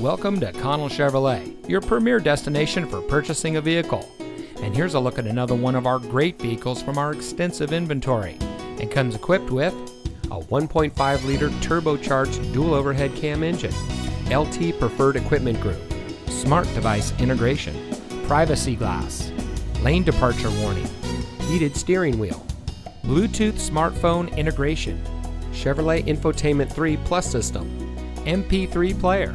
Welcome to Connell Chevrolet, your premier destination for purchasing a vehicle. And here's a look at another one of our great vehicles from our extensive inventory. It comes equipped with a 1.5 liter turbocharged dual overhead cam engine, LT Preferred Equipment Group, smart device integration, privacy glass, lane departure warning, heated steering wheel, Bluetooth smartphone integration, Chevrolet Infotainment 3 Plus system, MP3 player,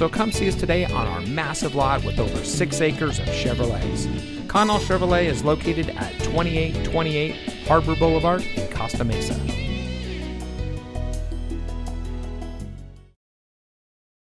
So come see us today on our massive lot with over six acres of Chevrolets. Connell Chevrolet is located at 2828 Harbor Boulevard in Costa Mesa.